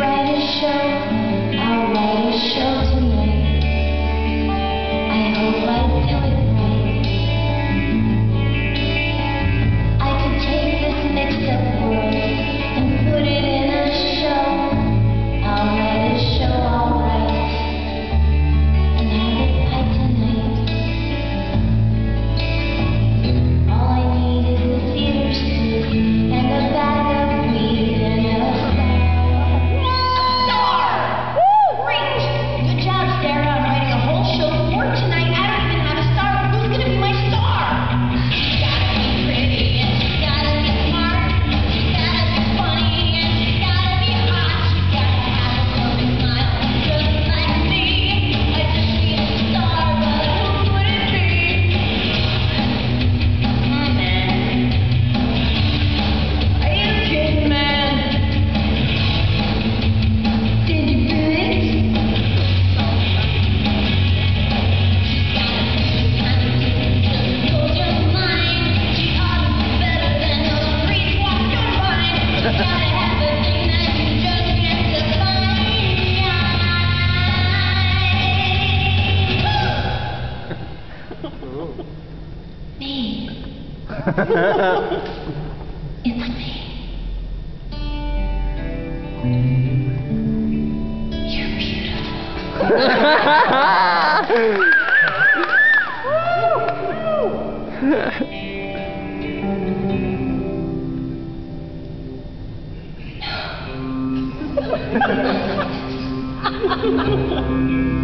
write a show. Me. It's me. You're beautiful.